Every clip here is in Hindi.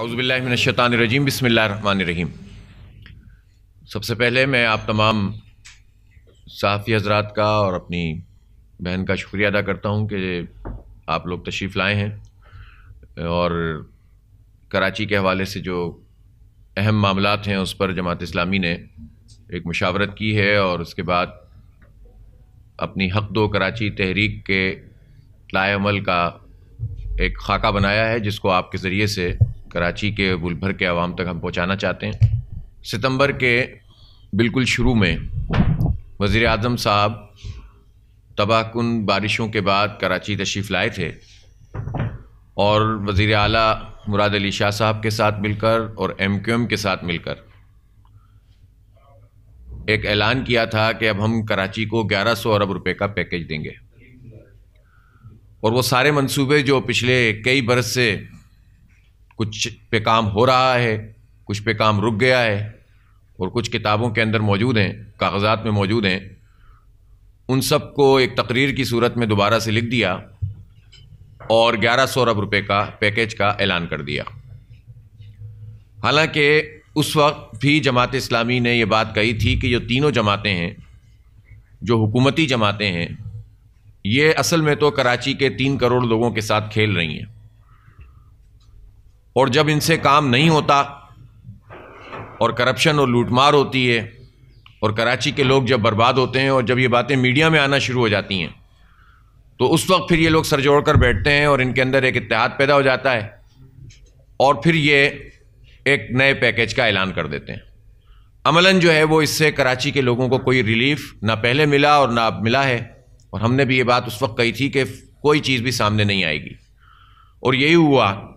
अउज़बिल्लिनशैतानरजीम बसमीम सबसे पहले मैं आप तमाम साफ़ी हजरात का और अपनी बहन का शुक्रिया अदा करता हूँ कि आप लोग तशरीफ़ लाए हैं और कराची के हवाले से जो अहम मामला हैं उस पर जमात इस्लामी ने एक मशावरत की है और उसके बाद अपनी हक दो कराची तहरीक के लाएमल का एक खाका बनाया है, जिसको आपके ज़रिए से कराची के बुलभर के आवाम तक हम पहुँचाना चाहते हैं। सितंबर के बिल्कुल शुरू में वज़ी अजम साहब तबाहकुन बारिशों के बाद कराची तशरीफ़ लाए थे और वज़ी अला मुराद अली शाह साहब के साथ मिलकर और एम क्यू एम के साथ मिलकर एक ऐलान किया था कि अब हम कराची को 1100 अरब रुपए का पैकेज देंगे। और वो सारे मंसूबे जो पिछले कई बरस से कुछ पे काम हो रहा है, कुछ पे काम रुक गया है और कुछ किताबों के अंदर मौजूद हैं, कागजात में मौजूद हैं, उन सबको एक तकरीर की सूरत में दोबारा से लिख दिया और ग्यारह सौ अरब रुपये का पैकेज का ऐलान कर दिया। हालाँकि उस वक्त भी जमात इस्लामी ने यह बात कही थी कि जो तीनों जमातें हैं, जो हुकूमती जमातें हैं, ये असल में तो कराची के तीन करोड़ लोगों के साथ खेल रही हैं। और जब इनसे काम नहीं होता और करप्शन और लूटमार होती है और कराची के लोग जब बर्बाद होते हैं और जब ये बातें मीडिया में आना शुरू हो जाती हैं तो उस वक्त फिर ये लोग सर जोड़ कर बैठते हैं और इनके अंदर एक इतिहाद पैदा हो जाता है और फिर ये एक नए पैकेज का ऐलान कर देते हैं। अमलन जो है वो इससे कराची के लोगों को कोई रिलीफ ना पहले मिला और ना अब मिला है और हमने भी ये बात उस वक्त कही थी कि कोई चीज़ भी सामने नहीं आएगी। और यही हुआ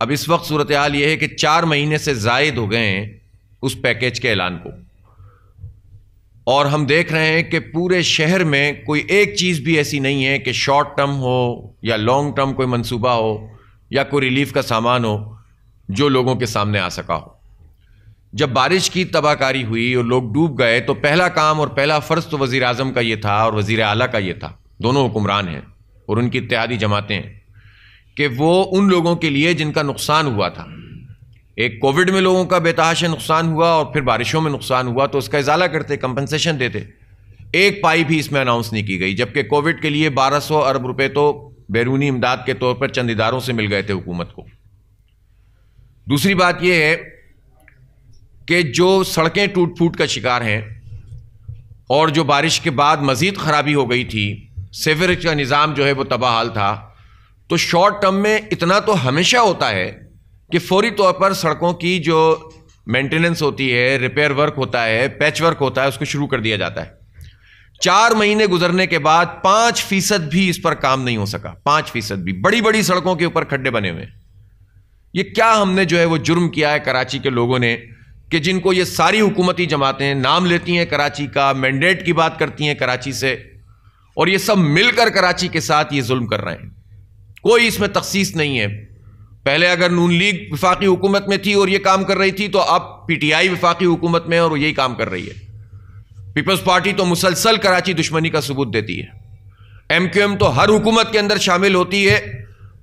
अब इस वक्त सूरत हाल ये है कि चार महीने से जायद हो गए हैं उस पैकेज के ऐलान को। और हम देख रहे हैं कि पूरे शहर में कोई एक चीज़ भी ऐसी नहीं है कि शॉर्ट टर्म हो या लॉन्ग टर्म कोई मंसूबा हो या कोई रिलीफ का सामान हो जो लोगों के सामने आ सका हो। जब बारिश की तबाहकारी हुई और लोग डूब गए तो पहला काम और पहला फ़र्ज़ तो वज़ी अजम का ये था और वज़ी अला का ये था। दोनों हुक्मरान हैं और उनकी इत्यादि जमातें हैं। कि वो उन लोगों के लिए जिनका नुकसान हुआ था। एक कोविड में लोगों का बेतहाशा नुकसान हुआ और फिर बारिशों में नुकसान हुआ तो उसका इजाला करते कंपनसेशन देते। एक पाई भी इसमें अनाउंस नहीं की गई, जबकि कोविड के लिए 1200 अरब रुपए तो बैरूनी इमदाद के तौर पर चंद इदारों से मिल गए थे हुकूमत को। दूसरी बात यह है कि जो सड़कें टूट फूट का शिकार हैं और जो बारिश के बाद मजीद खराबी हो गई थी सेवरेज का निज़ाम जो है वो तबाह हाल था। तो शॉर्ट टर्म में इतना तो हमेशा होता है कि फौरी तौर पर सड़कों की जो मेंटेनेंस होती है रिपेयर वर्क होता है पैच वर्क होता है, उसको शुरू कर दिया जाता है। चार महीने गुजरने के बाद पाँच फ़ीसद भी इस पर काम नहीं हो सका। पाँच फ़ीसद भी। बड़ी बड़ी सड़कों के ऊपर खड्डे बने हुए। ये क्या हमने जो है वो जुर्म किया है कराची के लोगों ने कि जिनको ये सारी हुकूमती जमातें नाम लेती हैं कराची का मैंडेट की बात करती हैं कराची से, और ये सब मिलकर कराची के साथ ये जुल्म कर रहे हैं। कोई इसमें तखसीस नहीं है। पहले अगर नून लीग विफाकी हुकूमत में थी और ये काम कर रही थी तो अब पीटीआई विफाकी हुकूमत में और यही काम कर रही है। पीपल्स पार्टी तो मुसलसल कराची दुश्मनी का सबूत देती है। एम क्यू एम तो हर हुकूमत के अंदर शामिल होती है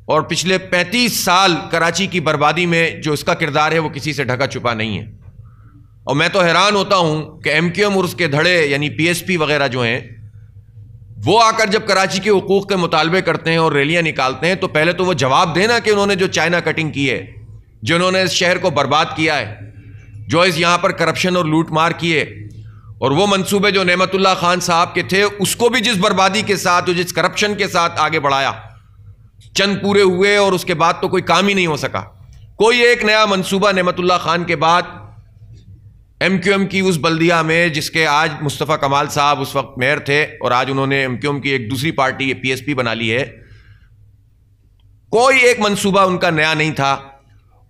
और पिछले 35 साल कराची की बर्बादी में जो इसका किरदार है, वो किसी से ढका छुपा नहीं है। और मैं तो हैरान होता हूँ कि एम क्यू एम और उसके धड़े, यानी पी एस पी वगैरह जो हैं वो आकर जब कराची के हकूक़ के मुतालबे करते हैं और रैलियाँ निकालते हैं तो पहले तो वो जवाब देना कि उन्होंने जो चाइना कटिंग की है जिन्होंने इस शहर को बर्बाद किया है, जो इस यहाँ पर करप्शन और लूट मार किए और वो मंसूबे जो नमतुल्ला खान साहब के थे, उसको भी जिस बर्बादी के साथ और जिस करप्शन के साथ आगे बढ़ाया, चंद पूरे हुए और उसके बाद तो कोई काम ही नहीं हो सका। कोई एक नया मंसूबा नमतुल्ला खान के बाद एम क्यू एम की उस बल्दिया में जिसके आज मुस्तफ़ा कमाल साहब उस वक्त मेयर थे और आज उन्होंने एम क्यू एम की एक दूसरी पार्टी पी एस पी बना ली है, कोई एक मंसूबा उनका नया नहीं था।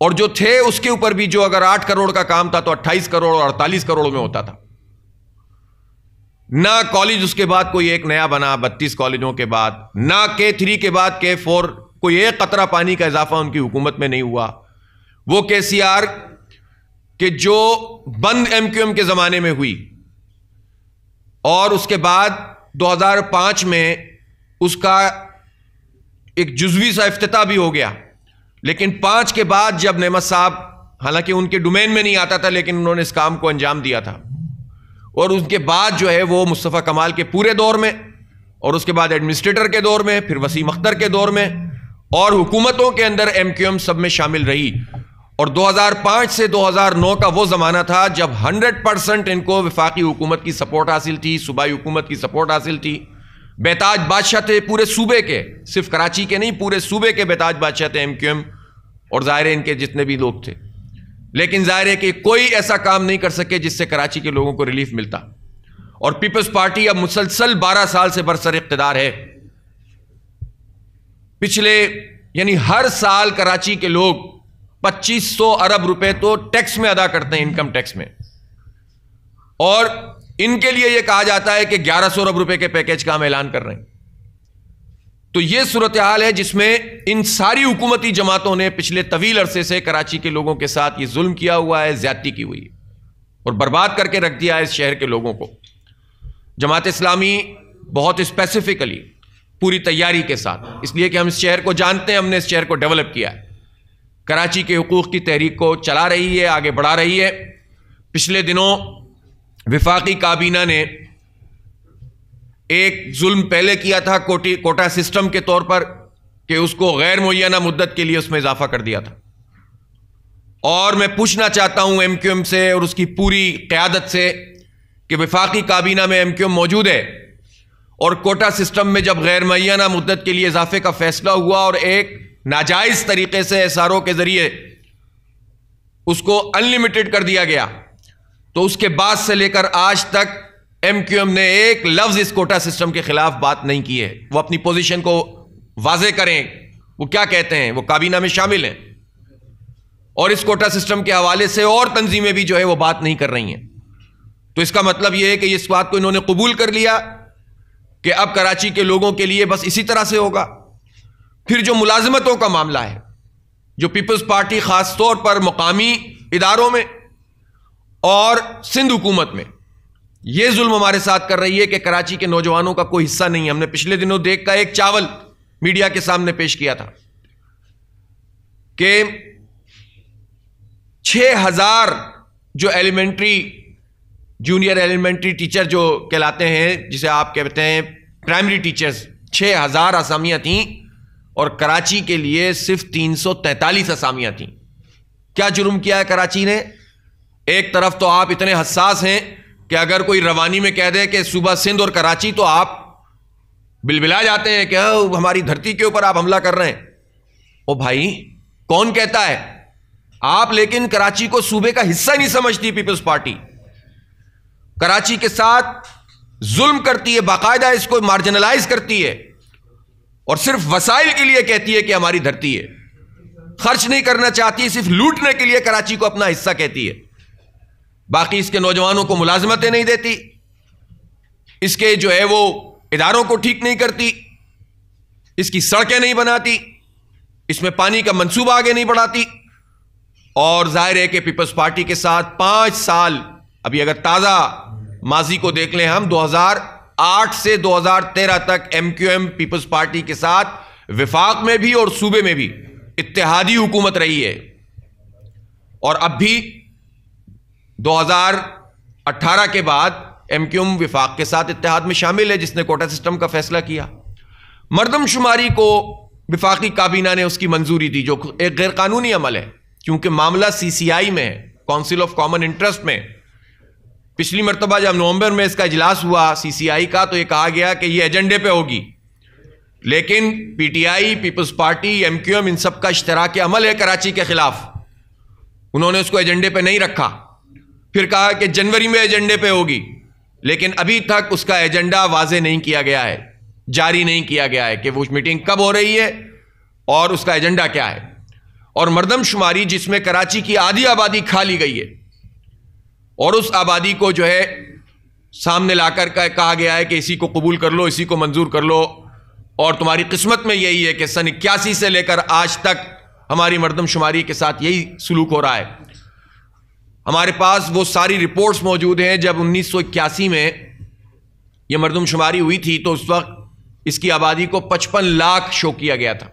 और जो थे उसके ऊपर भी जो अगर आठ करोड़ का काम था तो अट्ठाईस करोड़ और अड़तालीस करोड़ में होता था। ना कॉलेज उसके बाद कोई एक नया बना, बत्तीस कॉलेजों के बाद, ना के थ्री के बाद के फोर, कोई एक कतरा पानी का इजाफा उनकी हुकूमत में नहीं हुआ। वो के सी आर कि जो बंद एमक्यूएम के ज़माने में हुई, और उसके बाद 2005 में उसका एक जुजवी सा अफ्ताह भी हो गया। लेकिन पाँच के बाद जब नेमत साहब, हालाँकि उनके डोमेन में नहीं आता था, लेकिन उन्होंने इस काम को अंजाम दिया था। और उसके बाद जो है वो मुस्तफ़ा कमाल के पूरे दौर में, और उसके बाद एडमिनिस्ट्रेटर के दौर में, फिर वसीम अख्तर के दौर में, और हुकूमतों के अंदर एम क्यू एम सब में शामिल रही। और 2005 से 2009 का वो ज़माना था जब 100 परसेंट इनको विफाकी हुकूमत की सपोर्ट हासिल थी, सूबाई हुकूमत की सपोर्ट हासिल थी। बेताज बादशाह थे पूरे सूबे के, सिर्फ़ कराची के नहीं, पूरे सूबे के बेताज बादशाह थे एम क्यू एम और ज़ाहिर इनके जितने भी लोग थे। लेकिन ज़ाहिर है कि कोई ऐसा काम नहीं कर सके जिससे कराची के लोगों को रिलीफ मिलता। और पीपल्स पार्टी अब मुसलसल 12 साल से बरसर इकतदार है। पिछले, यानी हर साल कराची के लोग 2500 अरब रुपए तो टैक्स में अदा करते हैं, इनकम टैक्स में। और इनके लिए यह कहा जाता है कि 1100 अरब रुपए के पैकेज का हम ऐलान कर रहे हैं। तो यह सूरत हाल है जिसमें इन सारी हुकूमती जमातों ने पिछले तवील अरसे से कराची के लोगों के साथ यह जुल्म किया हुआ है, ज्यादती की हुई है, और बर्बाद करके रख दिया है इस शहर के लोगों को। जमात इस्लामी बहुत स्पेसिफिकली पूरी तैयारी के साथ, इसलिए कि हम इस शहर को जानते हैं, हमने इस शहर को डेवलप किया है। कराची के हकूक़ की तहरीक को चला रही है, आगे बढ़ा रही है। पिछले दिनों विफाकी काबीना ने एक जुल्म पहले किया था, कोटी, कोटा सिस्टम के तौर पर कि उसको गैर मुना मुद्दत के लिए उसमें इजाफा कर दिया था। और मैं पूछना चाहता हूँ एम क्यू एम से और उसकी पूरी क्यादत से कि विफाकी काबीना में एम क्यू एम मौजूद है और कोटा सिस्टम में जब गैर मुना मुद्दत के लिए इजाफे का फैसला हुआ और एक नाजायज तरीके से एस के ज़रिए उसको अनलिमिटेड कर दिया गया। तो उसके बाद से लेकर आज तक एम क्यू एम ने एक लफ्ज इस कोटा सिस्टम के खिलाफ बात नहीं की है। वो अपनी पोजीशन को वाजे करें। वो क्या कहते हैं? वो काबीना में शामिल हैं। और इस कोटा सिस्टम के हवाले से और तंजीमें भी जो है वो बात नहीं कर रही हैं। तो इसका मतलब यह है कि इस बात को इन्होंने कबूल कर लिया कि अब कराची के लोगों के लिए बस इसी तरह से होगा। फिर जो मुलाजमतों का मामला है, जो पीपल्स पार्टी खास तौर पर मुकामी इदारों में और सिंध हुकूमत में यह जुल्म हमारे साथ कर रही है कि कराची के नौजवानों का कोई हिस्सा नहीं है। हमने पिछले दिनों देख का एक चावल मीडिया के सामने पेश किया था कि छह हज़ार जो एलिमेंट्री, जूनियर एलिमेंट्री टीचर जो कहलाते हैं, जिसे आप कहते हैं, प्राइमरी टीचर्स, छह हज़ार आसामियाँ थी। और कराची के लिए सिर्फ़ तीन सौ तैतालीस असामियाँ थी। क्या जुर्म किया है कराची ने? एक तरफ़ तो आप इतने हसास हैं कि अगर कोई रवानी में कह दे कि सुबह सिंध और कराची तो आप बिलबिला जाते हैं कि हमारी धरती के ऊपर आप हमला कर रहे हैं। ओ भाई, कौन कहता है? आप लेकिन कराची को सूबे का हिस्सा नहीं समझती, पीपल्स पार्टी। कराची के साथ जुल्म करती है, बाकायदा इसको मार्जिनलाइज करती है। और सिर्फ़ वसाइल के लिए कहती है कि हमारी धरती है। खर्च नहीं करना चाहती, सिर्फ़ लूटने के लिए कराची को अपना हिस्सा कहती है। बाकी इसके नौजवानों को मुलाजमतें नहीं देती। इसके जो है वो इदारों को ठीक नहीं करती। इसकी सड़कें नहीं बनाती। इसमें पानी का मंसूबा आगे नहीं बढ़ाती। और ज़ाहिर है कि पीपल्स पार्टी के साथ पाँच साल, अभी अगर ताज़ा माजी को देख लें हम 2008 से 2013 तक एमक्यूएम पीपल्स पार्टी के साथ विफाक में भी और सूबे में भी इत्तेहादी हुकूमत रही है। और अब भी 2018 के बाद एमक्यूएम विफाक के साथ इतिहाद में शामिल है, जिसने कोटा सिस्टम का फैसला किया। मरदमशुमारी को विफाकी काबीना ने उसकी मंजूरी दी, जो एक गैरकानूनी अमल है, क्योंकि मामला सीसीआई में है काउंसिल ऑफ़ कॉमन इंटरेस्ट में पिछली मरतबा जब नवंबर में इसका इजलास हुआ सीसीआई का तो यह कहा गया कि यह एजेंडे पे होगी। लेकिन पीटीआई पीपल्स पार्टी एमक्यूएम इन सब का इश्तराक अमल है कराची के खिलाफ। उन्होंने उसको एजेंडे पे नहीं रखा। फिर कहा कि जनवरी में एजेंडे पे होगी। लेकिन अभी तक उसका एजेंडा वाजे नहीं किया गया है, जारी नहीं किया गया है कि वो मीटिंग कब हो रही है और उसका एजेंडा क्या है। और मरदमशुमारी जिसमें कराची की आधी आबादी खा ली गई है और उस आबादी को जो है सामने लाकर कहा गया है कि इसी को कबूल कर लो, इसी को मंजूर कर लो। और तुम्हारी किस्मत में यही है कि सन इक्यासी से लेकर आज तक हमारी मरदमशुमारी के साथ यही सलूक हो रहा है। हमारे पास वो सारी रिपोर्ट्स मौजूद हैं, जब उन्नीस सौ इक्यासी में यह मरदमशुमारी हुई थी तो उस वक्त इसकी आबादी को 55 लाख शो किया गया था।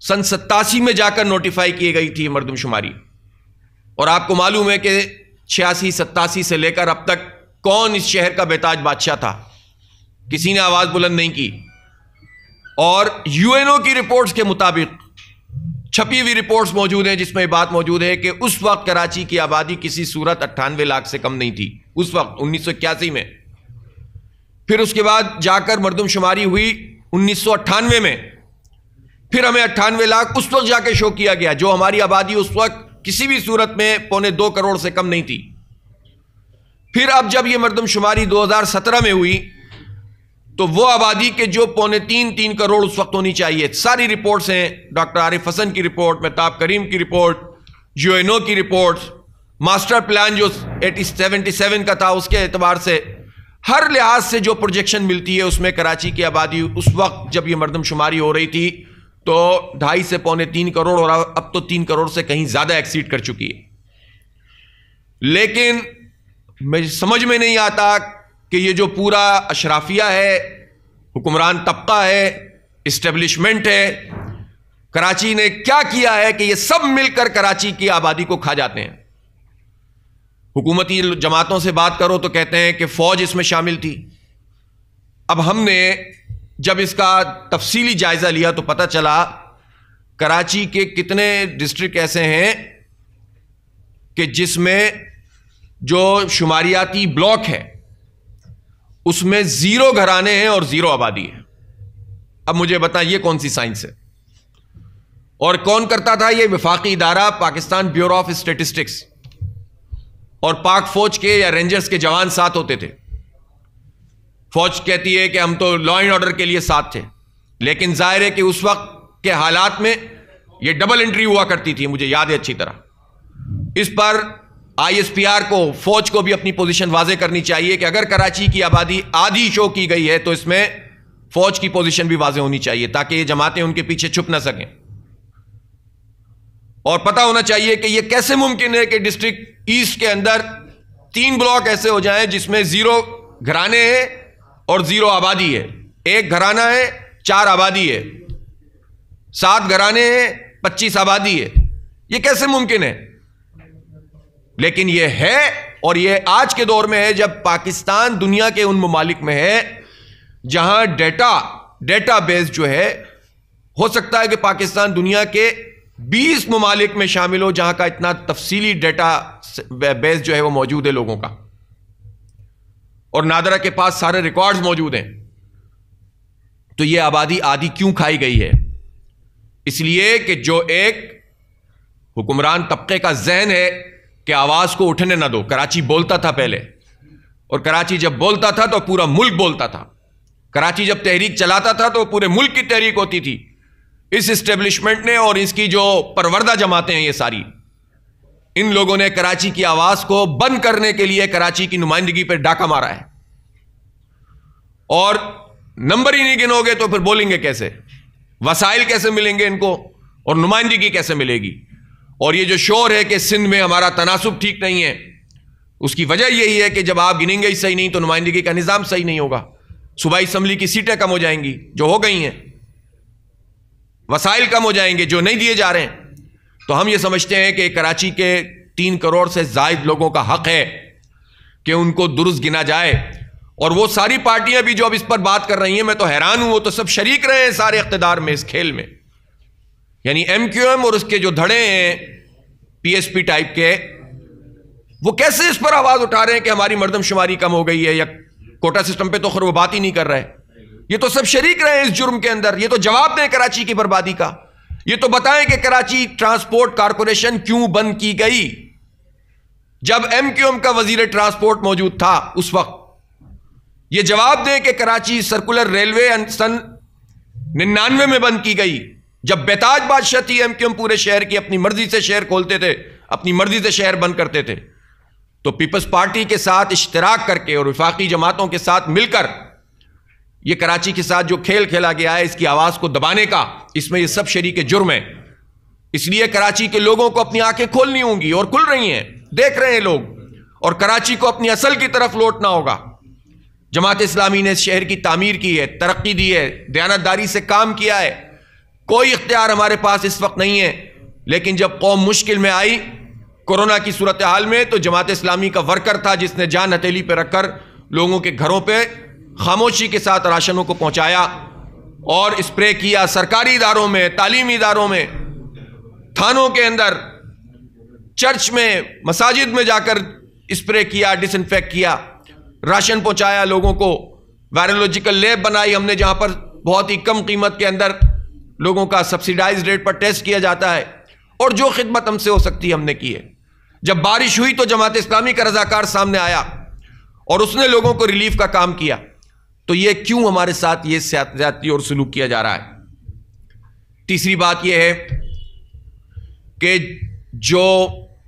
सन सत्तासी में जाकर नोटिफाई की गई थी मरदमशुमारी। और आपको मालूम है कि छियासी, सत्तासी से लेकर अब तक कौन इस शहर का बेताज बादशाह था? किसी ने आवाज़ बुलंद नहीं की। और यूएनओ की रिपोर्ट्स के मुताबिक, छपी हुई रिपोर्ट्स मौजूद हैं, जिसमें बात मौजूद है कि उस वक्त कराची की आबादी किसी सूरत अट्ठानवे लाख से कम नहीं थी। उस वक्त, उन्नीस सौ इक्यासी में। फिर उसके बाद जाकर मरदमशुमारी हुई उन्नीस सौ अट्ठानवे में। फिर हमें अट्ठानवे लाख उस वक्त जाके शो किया गया, जो हमारी आबादी उस वक्त किसी भी सूरत में पौने दो करोड़ से कम नहीं थी। फिर अब जब यह मरदमशुमारी 2017 में हुई तो वो आबादी के जो पौने तीन तीन करोड़ उस वक्त होनी चाहिए। सारी रिपोर्ट्स हैं, डॉक्टर आरिफ हसन की रिपोर्ट, मेहताब करीम की रिपोर्ट जो की रिपोर्ट्स, मास्टर प्लान जो एटी सेवेंटी सेवन का था उसके एतबार से, हर लिहाज से जो प्रोजेक्शन मिलती है उसमें कराची की आबादी उस वक्त जब यह मरदमशुमारी हो रही थी तो ढाई से पौने तीन करोड़ और अब तो तीन करोड़ से कहीं ज़्यादा एक्सीड कर चुकी है। लेकिन समझ में नहीं आता कि ये जो पूरा अशराफिया है, हुक्मरान तबका है इस्टेब्लिशमेंट है, कराची ने क्या किया है कि ये सब मिलकर कराची की आबादी को खा जाते हैं? हुकूमती जमातों से बात करो तो कहते हैं कि फौज इसमें शामिल थी। अब हमने जब इसका तफसीली जायजा लिया तो पता चला कराची के कितने डिस्ट्रिक्ट ऐसे हैं कि जिसमें जो शुमारियाती ब्लॉक है, उसमें ज़ीरो घराने हैं और ज़ीरो आबादी है। अब मुझे बता, ये कौन सी साइंस है? और कौन करता था ये? विफाकी इदारा, पाकिस्तान ब्यूरो ऑफ़ स्टेटिस्टिक्स। और पाक फौज के या रेंजर्स के जवान साथ होते थे। फौज कहती है कि हम तो लॉ एंड ऑर्डर के लिए साथ थे। लेकिन ज़ाहिर है कि उस वक्त के हालात में यह डबल एंट्री हुआ करती थी, मुझे याद है अच्छी तरह। इस पर आईएसपीआर को, फौज को भी अपनी पोजीशन वाजे करनी चाहिए कि अगर कराची की आबादी आधी शो की गई है तो इसमें फौज की पोजीशन भी वाजे होनी चाहिए, ताकि ये जमातें उनके पीछे छुप ना सकें। और पता होना चाहिए कि यह कैसे मुमकिन है कि डिस्ट्रिक्ट ईस्ट के अंदर तीन ब्लॉक ऐसे हो जाएँ जिसमें ज़ीरो घराने हैं और ज़ीरो आबादी है। एक घराना है, चार आबादी है। सात घराने हैं, पच्चीस आबादी है। यह कैसे मुमकिन है? लेकिन यह है और यह आज के दौर में है जब पाकिस्तान दुनिया के उन ममालिक में है जहाँ डेटा डेटा बेस जो है, हो सकता है कि पाकिस्तान दुनिया के 20 ममालिक में शामिल हो जहाँ का इतना तफसीली डेटा बेस जो है वो मौजूद है लोगों का। और नादरा के पास सारे रिकॉर्ड्स मौजूद हैं। तो यह आबादी आदि क्यों खाई गई है? इसलिए कि जो एक हुक्मरान तबके का जहन है कि आवाज़ को उठने ना दो। कराची बोलता था पहले। और कराची जब बोलता था तो पूरा मुल्क बोलता था। कराची जब तहरीक चलाता था तो पूरे मुल्क की तहरीक होती थी। इस इस्टेब्लिशमेंट ने और इसकी जो परवरदा जमाते हैं ये सारी। इन लोगों ने कराची की आवाज़ को बंद करने के लिए कराची की नुमाइंदगी पर डाका मारा है। और नंबर ही नहीं गिनोगे तो फिर बोलेंगे कैसे? वसाइल कैसे मिलेंगे इनको? और नुमाइंदगी कैसे मिलेगी? और ये जो शोर है कि सिंध में हमारा तनासब ठीक नहीं है, उसकी वजह यही है कि जब आप गिनेंगे ही सही नहीं तो नुमाइंदगी का निज़ाम सही नहीं होगा। सुबह असम्बली की सीटें कम हो जाएँगी, जो हो गई हैं। वसाइल कम हो जाएँगे, जो नहीं दिए जा रहे हैं। तो हम ये समझते हैं कि कराची के तीन करोड़ से जायद लोगों का हक है कि उनको दुरुस्त गिना जाए। और वो सारी पार्टियाँ भी जो अब इस पर बात कर रही हैं, मैं तो हैरान हूँ, वो तो सब शरीक रहे हैं सारे इकतदार में इस खेल में। यानी एम क्यू एम और उसके जो धड़े हैं पी एस पी टाइप के, वो कैसे इस पर आवाज़ उठा रहे हैं कि हमारी मर्दमशुमारी कम हो गई है या कोटा सिस्टम पे तो खैर वो बात ही नहीं कर रहे ये तो सब शरीक रहे हैं इस जुर्म के अंदर, ये तो जवाब दें कराची की बर्बादी का। ये तो बताएँ कि कराची ट्रांसपोर्ट कारपोरेशन क्यों बंद की गई? जब एम क्यू एम का वज़ीर ट्रांसपोर्ट मौजूद था उस वक्त। यह जवाब दें कि कराची सर्कुलर रेलवे सन निन्यानवे में बंद की गई, जब बेताज बादशाह थी एम क्यू एम पूरे शहर की अपनी मर्ज़ी से शहर खोलते थे, अपनी मर्ज़ी से शहर बंद करते थे। तो पीपल्स पार्टी के साथ इश्तराक करके और विफाकी जमातों के साथ मिलकर यह कराची के साथ जो खेल खेला गया है, इसकी आवाज़ को दबाने का, इसमें यह सब शरीक जुर्म है। इसलिए कराची के लोगों को अपनी आँखें खोलनी होंगी और खुल रही हैं। देख रहे हैं लोग। और कराची को अपनी असल की तरफ़ लौटना होगा। जमात इस्लामी ने इस शहर की तामीर की है, तरक्की दी है, दयानतदारी से काम किया है। कोई इख्तियार हमारे पास इस वक्त नहीं है। लेकिन जब कौम मुश्किल में आई, कोरोना की सूरत हाल में तो जमात इस्लामी का वर्कर था जिसने जान हथेली पर रखकर लोगों के घरों पे खामोशी के साथ राशनों को पहुँचाया और स्प्रे किया सरकारी इदारों में, तालीमी इदारों में, थानों के अंदर, चर्च में, मसाजिद में जाकर स्प्रे किया डिसइंफेक्ट किया, राशन पहुँचाया लोगों को। वायरोलॉजिकल लैब बनाई हमने, जहाँ पर बहुत ही कम कीमत के अंदर लोगों का सब्सिडाइज रेट पर टेस्ट किया जाता है और जो खिदमत हमसे हो सकती है, हमने की है। जब बारिश हुई तो जमात इस्लामी का रजाकार सामने आया और उसने लोगों को रिलीफ का काम किया। तो यह क्यों हमारे साथ ये ज्यादती और सलूक किया जा रहा है? तीसरी बात यह है कि जो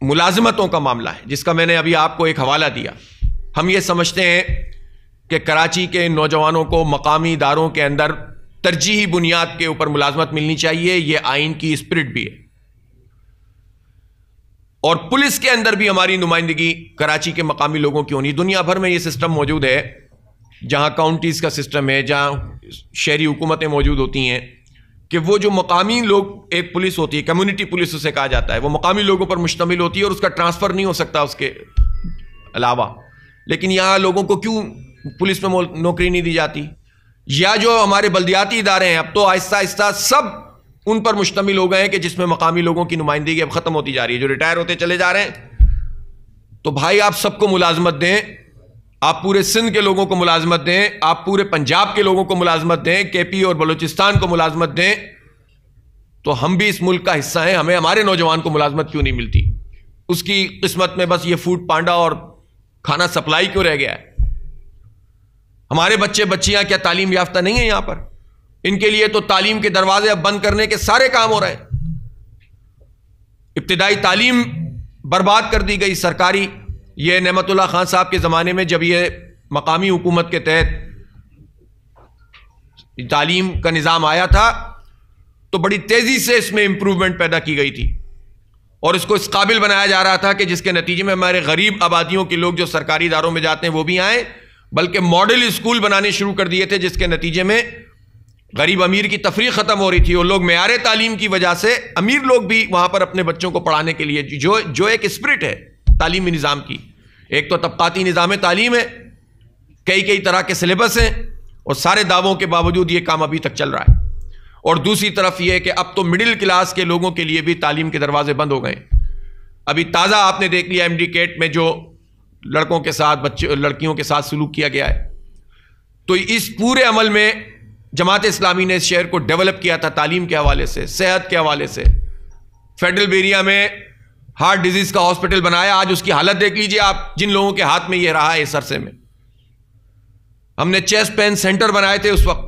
मुलाजमतों का मामला है, जिसका मैंने अभी आपको एक हवाला दिया, हम ये समझते हैं कि कराची के नौजवानों को मकामी इदारों के अंदर तरजीही बुनियाद के ऊपर मुलाजमत मिलनी चाहिए यह आइन की स्पिरिट भी है। और पुलिस के अंदर भी हमारी नुमाइंदगी कराची के मकामी लोगों की होनी, दुनिया भर में यह सिस्टम मौजूद है जहाँ काउंटीज़ का सिस्टम है, जहाँ शहरी हुकूमतें मौजूद होती हैं, कि वो जो मकामी लोग, एक पुलिस होती है कम्युनिटी पुलिस उसे कहा जाता है, वो मकामी लोगों पर मुश्तमिल होती है और उसका ट्रांसफ़र नहीं हो सकता उसके अलावा। लेकिन यहाँ लोगों को क्यों पुलिस में नौकरी नहीं दी जाती? या जो हमारे बल्दियाती इदारे हैं, अब तो आहिस्ता आहिस्ता सब उन पर मुश्तमिल हो गए हैं कि जिसमें मकामी लोगों की नुमाइंदगी अब ख़त्म होती जा रही है, जो रिटायर होते चले जा रहे हैं। तो भाई, आप सबको मुलाजमत दें आप पूरे सिंध के लोगों को मुलाजमत दें, आप पूरे पंजाब के लोगों को मुलाजमत दें के पी और बलूचिस्तान को मुलाजमत दें तो हम भी इस मुल्क का हिस्सा हैं, हमें हमारे नौजवान को मुलाजमत क्यों नहीं मिलती? उसकी किस्मत में बस ये फ़ूड पांडा और खाना सप्लाई क्यों रह गया है? हमारे बच्चे, बच्चियाँ, क्या तालीम याफ्ता नहीं है यहाँ पर? इनके लिए तो तालीम के दरवाजे अब बंद करने के सारे काम हो रहे हैं। इब्तदाई तालीम बर्बाद कर दी गई सरकारी ये नमतुल्ला खान साहब के ज़माने में जब ये मकामी हुकूमत के तहत तालीम का निज़ाम आया था तो बड़ी तेज़ी से इसमें इम्प्रूवमेंट पैदा की गई थी। और इसको इस काबिल बनाया जा रहा था कि जिसके नतीजे में हमारे गरीब आबादियों के लोग जो सरकारी इदारों में जाते हैं, वो भी आए, बल्कि मॉडल स्कूल बनाने शुरू कर दिए थे, जिसके नतीजे में गरीब अमीर की तफरी ख़त्म हो रही थी और लोग मैार तालीम की वजह से अमीर लोग भी वहाँ पर अपने बच्चों को पढ़ाने के लिए, जो जो एक स्प्रिट है तालीमी निज़ाम की। एक तो तबकाती निज़ाम तालीम है, कई कई तरह के सिलेबस हैं, और सारे दावों के बावजूद ये काम अभी तक चल रहा है। और दूसरी तरफ़ यह कि अब तो मिडिल क्लास के लोगों के लिए भी तालीम के दरवाजे बंद हो गए अभी ताज़ा आपने देख लिया एम केट में जो लड़कों के साथ, बच्चे, लड़कियों के साथ सलूक किया गया है। तो इस पूरे अमल में जमात इस्लामी ने इस शहर को डेवलप किया था तालीम के हवाले से, सेहत के हवाले से। फेडरल बेरिया में हार्ट डिज़ीज़ का हॉस्पिटल बनाया। आज उसकी हालत देख लीजिए आप, जिन लोगों के हाथ में यह रहा है इस अरसे में। हमने चेस्ट पेन सेंटर बनाए थे उस वक्त।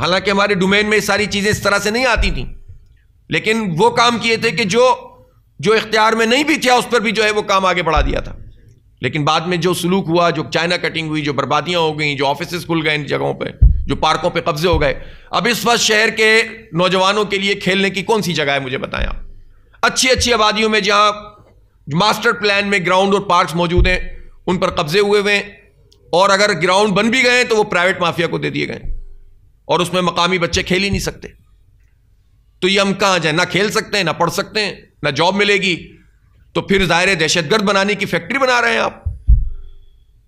हालाँकि हमारे डोमेन में सारी चीज़ें इस तरह से नहीं आती थी। लेकिन वो काम किए थे कि जो जो इख्तियार में नहीं भी था, उस पर भी जो है वो काम आगे बढ़ा दिया था। लेकिन बाद में जो सलूक हुआ, जो चाइना कटिंग हुई, जो बर्बादियाँ हो गई, जो ऑफ़िस खुल गए इन जगहों पर जो पार्कों पर कब्जे हो गए। अब इस वक्त शहर के नौजवानों के लिए खेलने की कौन सी जगह है, मुझे बताएँ आप। अच्छी अच्छी आबादियों में जहाँ मास्टर प्लान में ग्राउंड और पार्क्स मौजूद हैं, उन पर कब्जे हुए हुए हैं, और अगर ग्राउंड बन भी गए तो वो प्राइवेट माफिया को दे दिए गए और उसमें मकामी बच्चे खेल ही नहीं सकते। तो ये हम कहाँ जाए? ना खेल सकते हैं, ना पढ़ सकते हैं, ना जॉब मिलेगी। तो फिर ज़ाहिर दहशतगर्द बनाने की फैक्ट्री बना रहे हैं आप।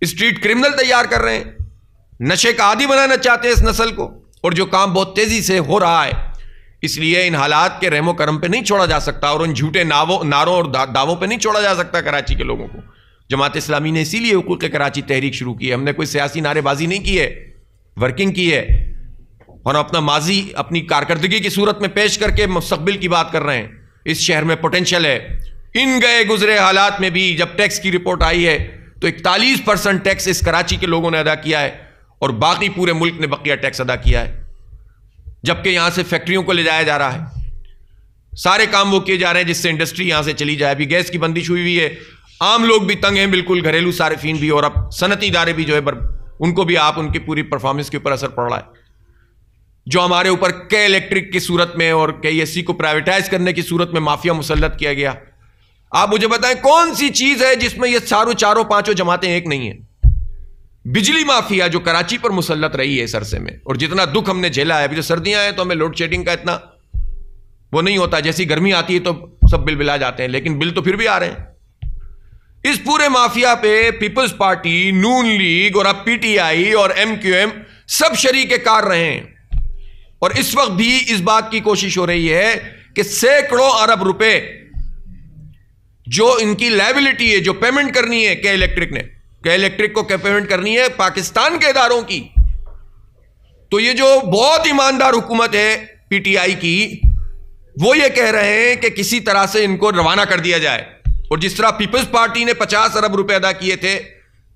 स्ट्रीट क्रिमिनल तैयार कर रहे हैं। नशे का आदि बनाना चाहते हैं इस नस्ल को, और जो काम बहुत तेज़ी से हो रहा है इसलिए इन हालात के रहमो करम पे नहीं छोड़ा जा सकता और उन झूठे नावों नारों और दा, दावों पे नहीं छोड़ा जा सकता कराची के लोगों को। जमात इस्लामी ने इसीलिए हुकूक कराची तहरीक शुरू की है। हमने कोई सियासी नारेबाजी नहीं की है वर्किंग की है। और अपना माजी अपनी कारकर्दगी की सूरत में पेश करके मुस्तबिल की बात कर रहे हैं। इस शहर में पोटेंशियल है। इन गए गुजरे हालात में भी जब टैक्स की रिपोर्ट आई है तो इकतालीस परसेंट टैक्स इस कराची के लोगों ने अदा किया है और बाकी पूरे मुल्क ने बकिया टैक्स अदा किया है। जबकि यहाँ से फैक्ट्रियों को ले जाया जा रहा है। सारे काम वो किए जा रहे हैं जिससे इंडस्ट्री यहाँ से चली जाए। अभी गैस की बंदिश हुई हुई है। आम लोग भी तंग हैं, बिल्कुल घरेलू सार्फिन भी और अब सनती इदारे भी जो है उनको भी आप, उनकी पूरी परफॉर्मेंस के ऊपर असर पड़ रहा है। जो हमारे ऊपर के इलेक्ट्रिक की सूरत में और के एस को प्राइवेटाइज करने की सूरत में माफिया मुसलत किया गया। आप मुझे बताएँ, कौन सी चीज़ है जिसमें ये चारों चारों पाँचों जमातें एक नहीं है? बिजली माफिया जो कराची पर मुसलत रही है इस अरसे में, और जितना दुख हमने झेला है, अभी जो सर्दियाँ हैं तो हमें लोड शेडिंग का इतना वो नहीं होता। जैसी गर्मी आती है तो सब बिल बिला जाते हैं, लेकिन बिल तो फिर भी आ रहे हैं। इस पूरे माफिया पे पीपल्स पार्टी, नून लीग और अब पीटीआई और एमक्यूएम सब शरीक कार रहे हैं। और इस वक्त भी इस बात की कोशिश हो रही है कि सैकड़ों अरब रुपए जो इनकी लाइबिलिटी है, जो पेमेंट करनी है के इलेक्ट्रिक ने? के इलेक्ट्रिक को पेमेंट करनी है पाकिस्तान के इदारों की। तो ये जो बहुत ईमानदार हुकूमत है पीटीआई की, वो ये कह रहे हैं कि किसी तरह से इनको रवाना कर दिया जाए। और जिस तरह पीपल्स पार्टी ने 50 अरब रुपए अदा किए थे,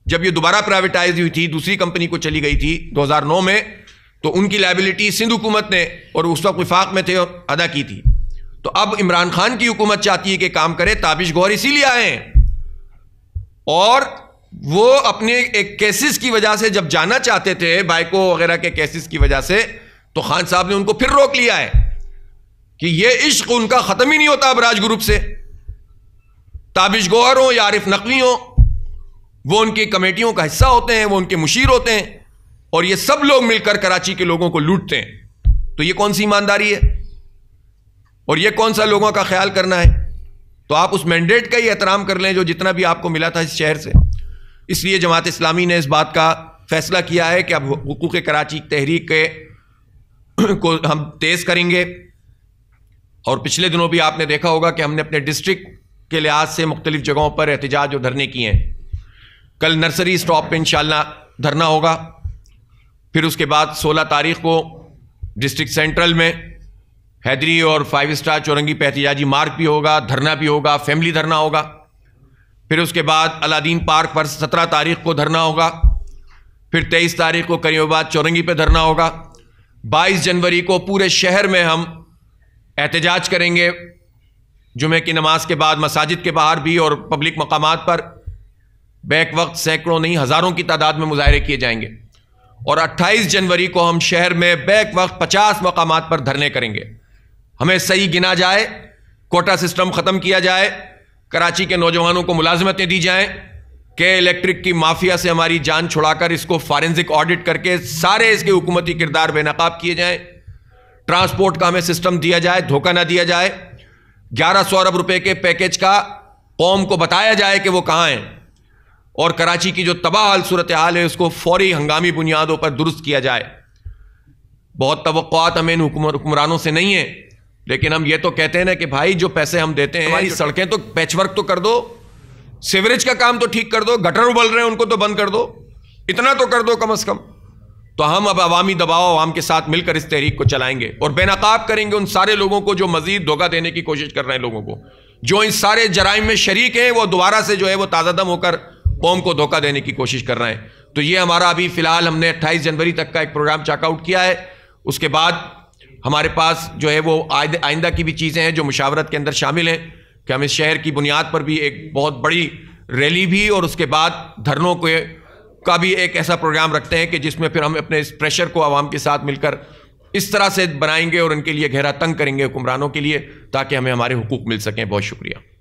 जब ये दोबारा प्राइवेटाइज हुई थी, दूसरी कंपनी को चली गई थी 2009 में तो उनकी लाइबिलिटी सिंध हुकूमत ने और उस वक्त विफाक में थे अदा की थी। तो अब इमरान खान की हुकूमत चाहती है कि काम करे, ताबिश गौर इसीलिए आए हैं। और वो अपने एक केसेस की वजह से जब जाना चाहते थे, बाइको वगैरह के केसेस की वजह से तो खान साहब ने उनको फिर रोक लिया है कि ये इश्क उनका ख़त्म ही नहीं होता अब राज ग्रुप से। ताबिश गौहर हो या आरिफ नकवी हो, वो उनकी कमेटियों का हिस्सा होते हैं, वो उनके मुशीर होते हैं, और ये सब लोग मिलकर कराची के लोगों को लूटते हैं। तो ये कौन सी ईमानदारी है? और ये कौन सा लोगों का ख्याल करना है? तो आप उस मैंडेट का ही एहतराम कर लें जो जितना भी आपको मिला था इस शहर से। इसलिए जमात इस्लामी ने इस बात का फैसला किया है कि अब हुकूक कराची तहरीक के को हम तेज़ करेंगे। और पिछले दिनों भी आपने देखा होगा कि हमने अपने डिस्ट्रिक्ट के लिहाज से मुख्तलिफ़ जगहों पर एहतजाज और धरने किए हैं। कल नर्सरी स्टॉप पर इंशाला धरना होगा। फिर उसके बाद 16 तारीख को डिस्ट्रिक्ट सेंट्रल में हैदरी और फाइव स्टार चौरंगी पे एहतजाजी मार्ग भी होगा, धरना भी होगा, फैमिली धरना होगा। फिर उसके बाद अलादीन पार्क पर सत्रह तारीख को धरना होगा। फिर तेईस तारीख को करीबाबाद चौरंगी पर धरना होगा। बाईस जनवरी को पूरे शहर में हम एहतजाज करेंगे। जुमे की नमाज़ के बाद, मसाजिद के बाहर भी और पब्लिक मकाम पर बैक वक्त सैकड़ों नहीं, हज़ारों की तादाद में मुजाहरे किए जाएँगे। और 28 जनवरी को हम शहर में बैक वक्त 50 मकाम पर धरने करेंगे। हमें सही गिना जाए, कोटा सिस्टम ख़त्म किया जाए कराची के नौजवानों को मुलाजमतें दी जाएँ, के इलेक्ट्रिक की माफिया से हमारी जान छुड़ाकर इसको फॉरेंसिक ऑडिट करके सारे इसके हुकूमती किरदार बेनकाब किए जाएँ। ट्रांसपोर्ट का हमें सिस्टम दिया जाए, धोखा ना दिया जाए। ग्यारह सौ अरब रुपए के पैकेज का कौम को बताया जाए कि वो कहाँ हैं। और कराची की जो तबाह हाल सूरत हाल है, उसको फौरी हंगामी बुनियादों पर दुरुस्त किया जाए। बहुत तो हमें इन हुक्मरानों से नहीं है। लेकिन हम ये तो कहते हैं ना कि भाई जो पैसे हम देते हैं हमारी सड़कें तो पैचवर्क तो कर दो। सीवरेज का काम तो ठीक कर दो गटर उबल रहे हैं उनको तो बंद कर दो। इतना तो कर दो कम अज कम। तो हम अब अवामी दबाव आवाम के साथ मिलकर इस तहरीक को चलाएँगे और बेनकाब करेंगे उन सारे लोगों को जो मजीद धोखा देने की कोशिश कर रहे हैं लोगों को। जो इन सारे जराइम में शरीक हैं वो दोबारा से जो है वो ताज़ादम होकर कौम को धोखा देने की कोशिश कर रहे हैं। तो ये हमारा अभी फ़िलहाल हमने अट्ठाईस जनवरी तक का एक प्रोग्राम चेकआउट किया है। उसके बाद हमारे पास जो है वो आइंदा की भी चीज़ें हैं जो मुशावरत के अंदर शामिल हैं, कि हम इस शहर की बुनियाद पर भी एक बहुत बड़ी रैली भी और उसके बाद धरनों के, का भी एक ऐसा प्रोग्राम रखते हैं कि जिसमें फिर हम अपने इस प्रेशर को आवाम के साथ मिलकर इस तरह से बनाएँगे और उनके लिए गहरा तंग करेंगे हुक्मरानों के लिए, ताकि हमें हमारे हुकूक मिल सकें। बहुत शुक्रिया।